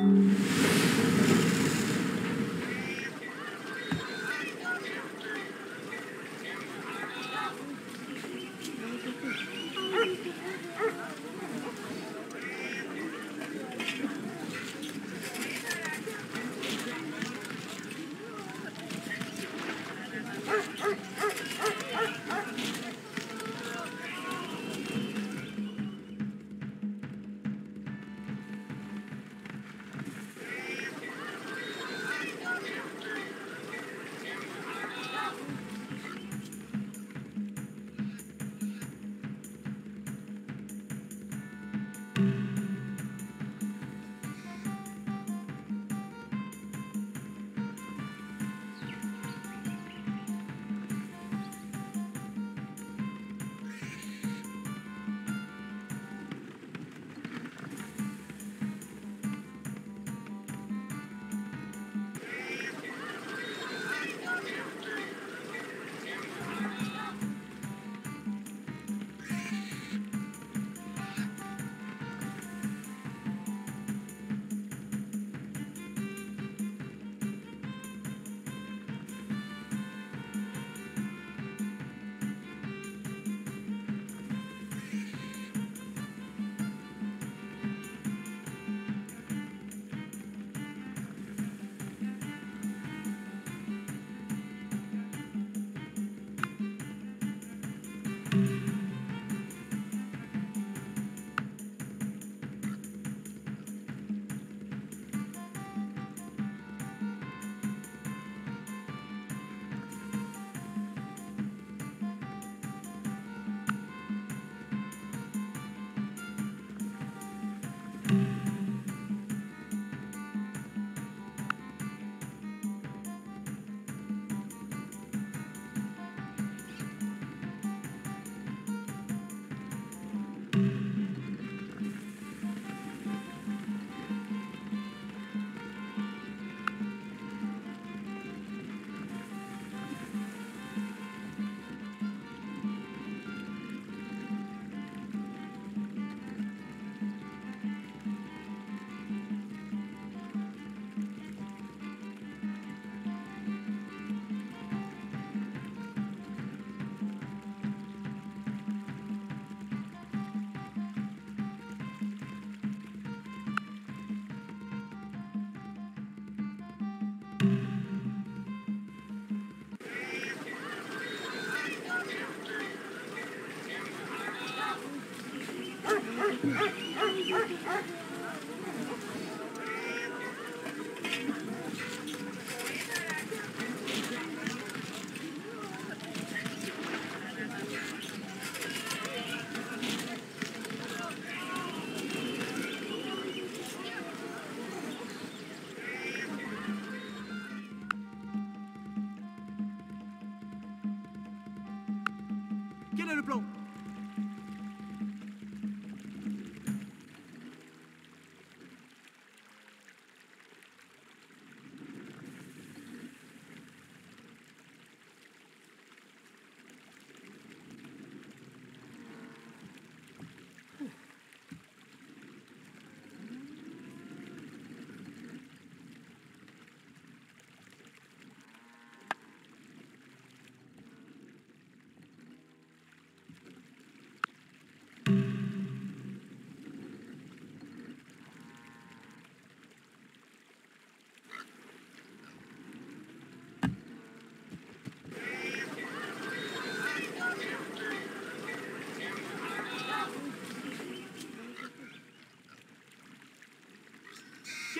Mm-hmm.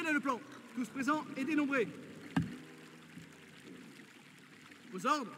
Quel est le plan Tous présents et dénombrés. Vos ordres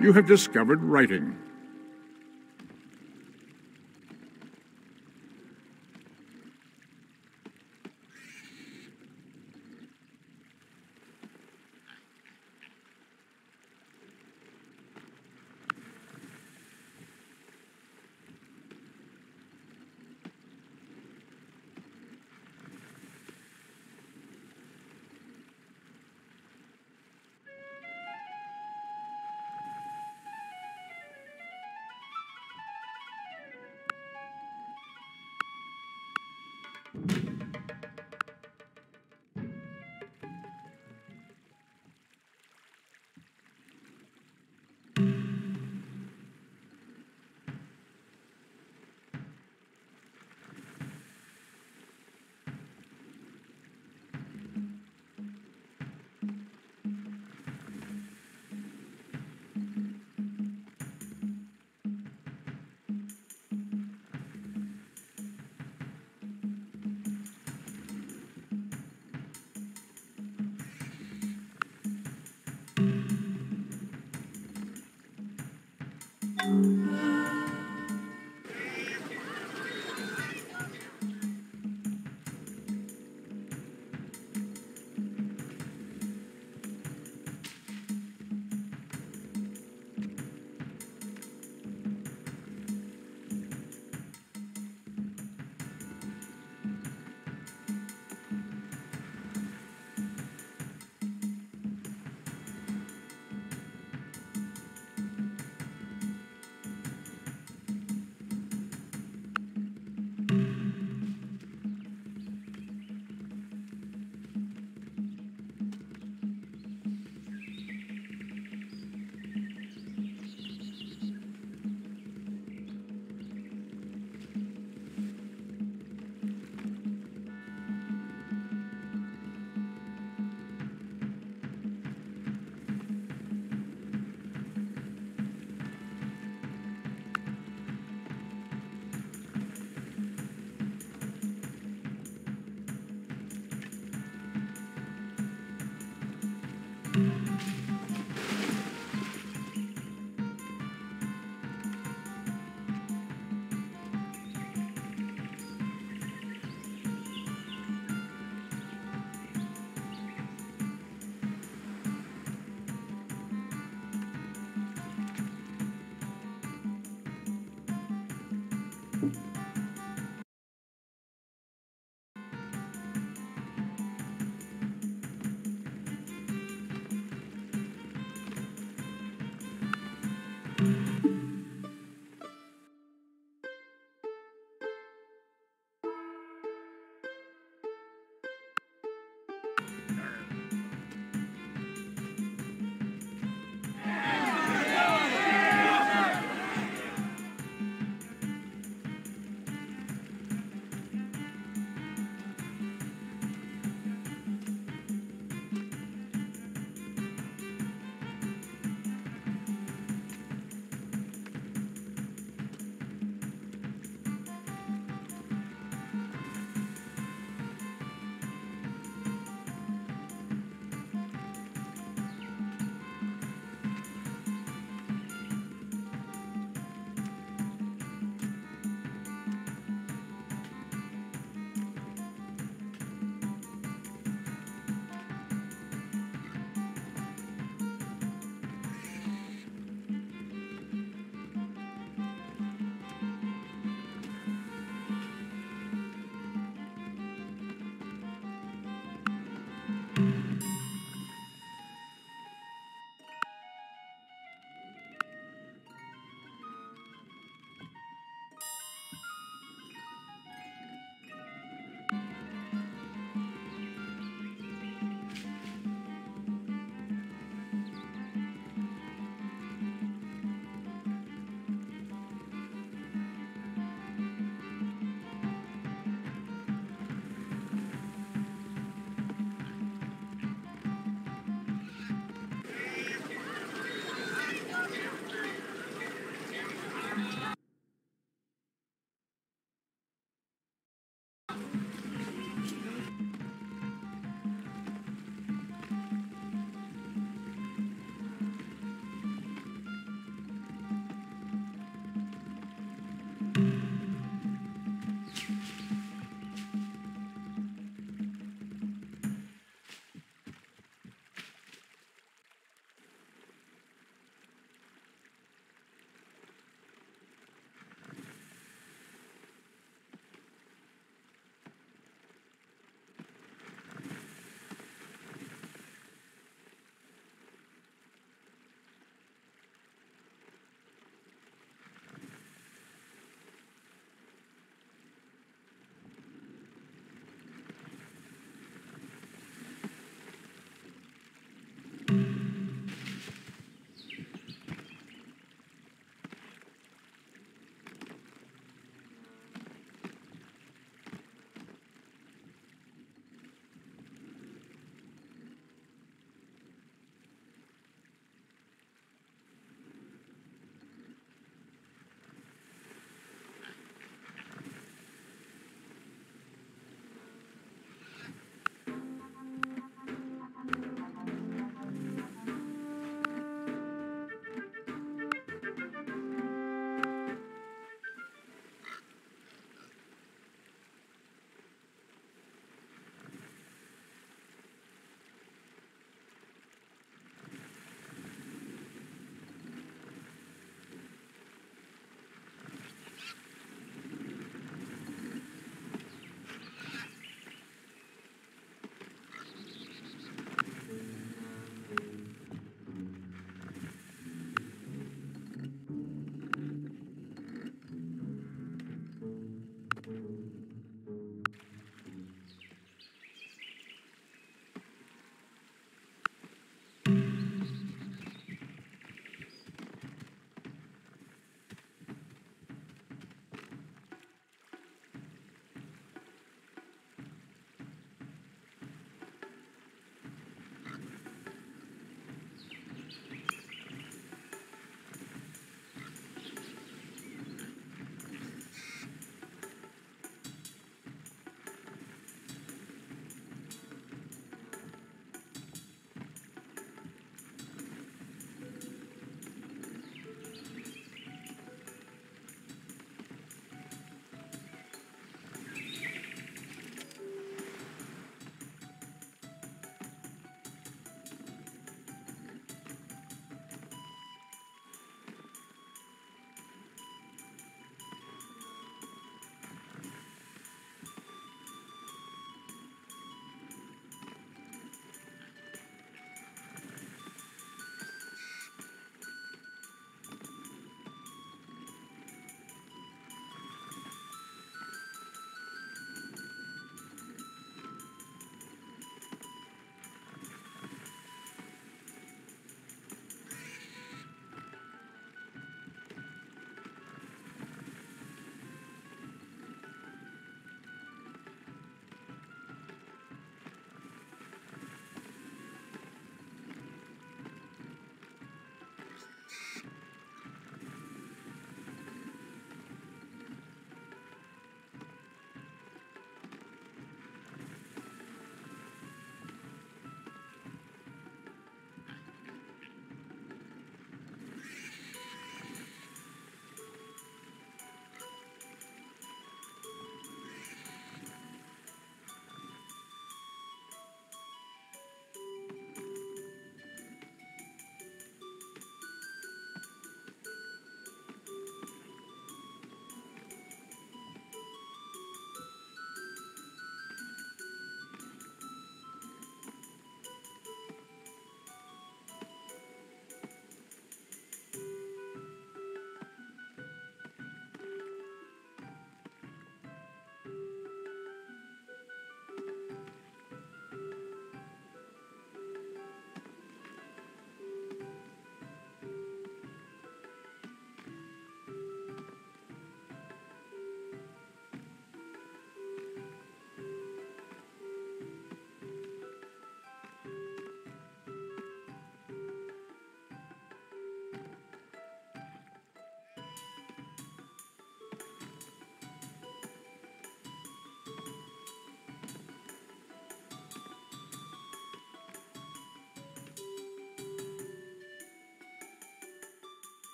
You have discovered writing.